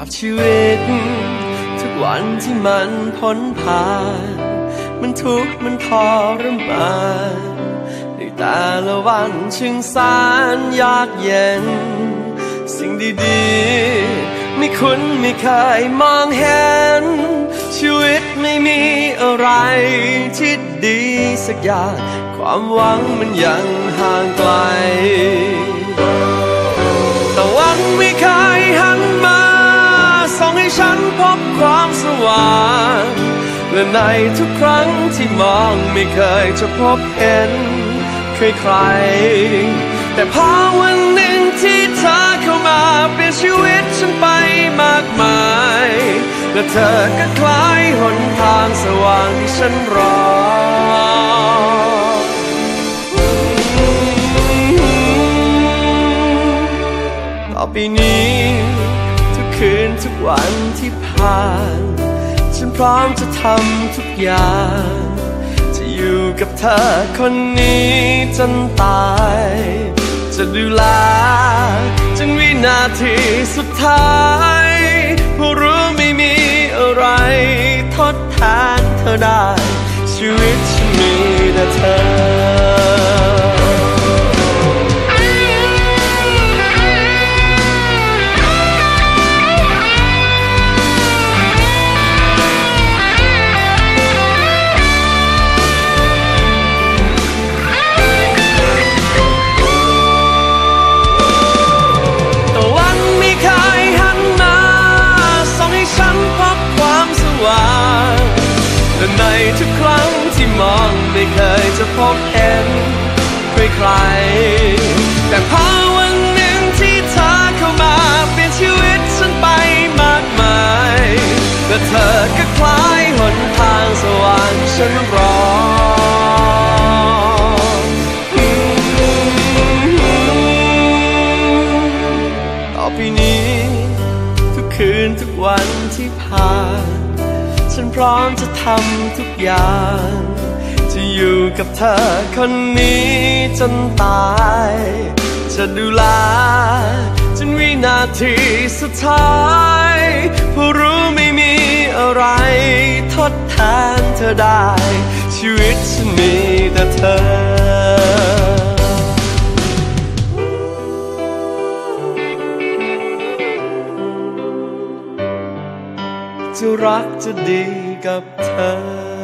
ับชีวิต ทุกวันที่มันพ้นผ่าน มันทุกข์มันทรมานในแต่ละวันช่างสารยากเย็น สิ่งดีๆ ไม่คุ้นไม่เคยมองเห็น ชีวิตไม่มีอะไรที่ดีสักอย่าง ความหวังมันยังห่างไกล ฉันพบความสว่างและในทุกครั้งที่มองไม่เคยจะพบเห็นเคยใครแต่พอวันหนึ่งที่เธอเข้ามาเปลี่ยนชีวิตฉันไปมากมาย และเธอก็คล้ายหนทางสว่างที่ฉันรอต่อไปนี้ คืนทุกวันที่ผ่าน ฉันพร้อมจะทำทุกอย่าง จะอยู่กับเธอคนนี้จนตาย จะดูแลจนวินาทีสุดท้ายเพราะรู้ไม่มีอะไรทดแทนเธอได้ชีวิต ในทุกครั้งที่มองไม่เคยจะพบเห็นใครใครๆแต่พอวันหนึ่งที่เธอเข้ามาเปลี่ยนชีวิตฉันไปมากมายและเธอก็คล้ายหนทางสว่างฉันรอต่อไปนี้ทุกคืนทุกวันที่ผ่าน ฉันพร้อมจะทำทุกอย่าง จะอยู่กับเธอคนนี้จนตาย จะดูแลจนวินาทีสุดท้ายเพราะรู้ไม่มีอะไร ทดแทนเธอได้ ชีวิตฉันมีแต่เธอ จะรักจะดีกับเธอ